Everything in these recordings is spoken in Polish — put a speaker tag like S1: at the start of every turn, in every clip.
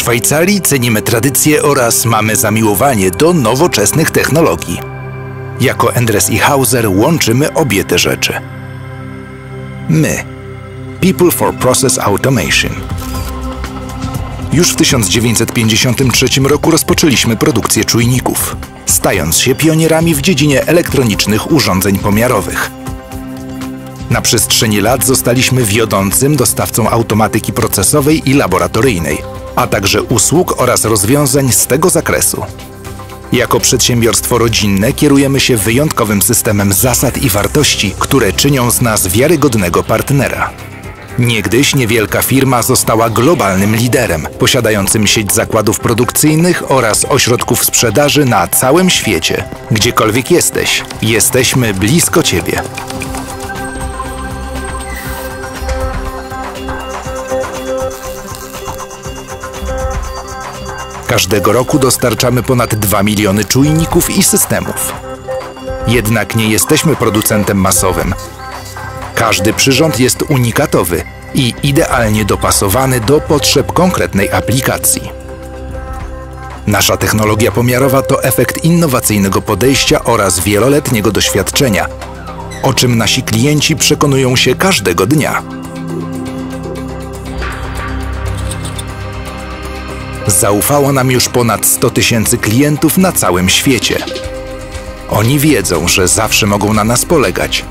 S1: Szwajcarii cenimy tradycje oraz mamy zamiłowanie do nowoczesnych technologii. Jako Endres i Hauser łączymy obie te rzeczy. My. People for Process Automation. Już w 1953 roku rozpoczęliśmy produkcję czujników, stając się pionierami w dziedzinie elektronicznych urządzeń pomiarowych. Na przestrzeni lat zostaliśmy wiodącym dostawcą automatyki procesowej i laboratoryjnej, a także usług oraz rozwiązań z tego zakresu. Jako przedsiębiorstwo rodzinne kierujemy się wyjątkowym systemem zasad i wartości, które czynią z nas wiarygodnego partnera. Niegdyś niewielka firma została globalnym liderem, posiadającym sieć zakładów produkcyjnych oraz ośrodków sprzedaży na całym świecie. Gdziekolwiek jesteś, jesteśmy blisko Ciebie. Każdego roku dostarczamy ponad 2 miliony czujników i systemów. Jednak nie jesteśmy producentem masowym. Każdy przyrząd jest unikatowy i idealnie dopasowany do potrzeb konkretnej aplikacji. Nasza technologia pomiarowa to efekt innowacyjnego podejścia oraz wieloletniego doświadczenia, o czym nasi klienci przekonują się każdego dnia. Zaufało nam już ponad 100 tysięcy klientów na całym świecie. Oni wiedzą, że zawsze mogą na nas polegać.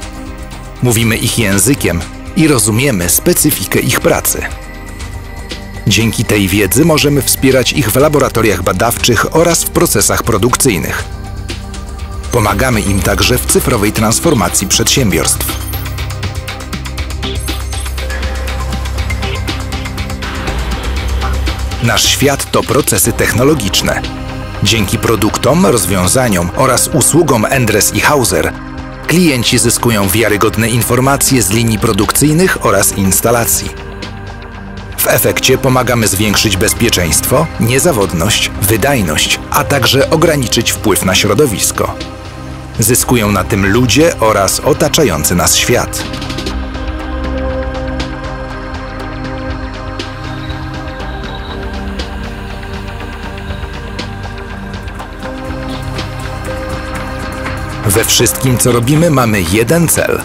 S1: Mówimy ich językiem i rozumiemy specyfikę ich pracy. Dzięki tej wiedzy możemy wspierać ich w laboratoriach badawczych oraz w procesach produkcyjnych. Pomagamy im także w cyfrowej transformacji przedsiębiorstw. Nasz świat to procesy technologiczne. Dzięki produktom, rozwiązaniom oraz usługom Endres i Hauser klienci zyskują wiarygodne informacje z linii produkcyjnych oraz instalacji. W efekcie pomagamy zwiększyć bezpieczeństwo, niezawodność, wydajność, a także ograniczyć wpływ na środowisko. Zyskują na tym ludzie oraz otaczający nas świat. We wszystkim, co robimy, mamy jeden cel: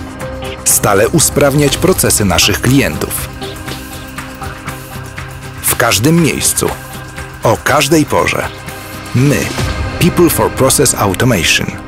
S1: stale usprawniać procesy naszych klientów. W każdym miejscu, o każdej porze. My, People for Process Automation.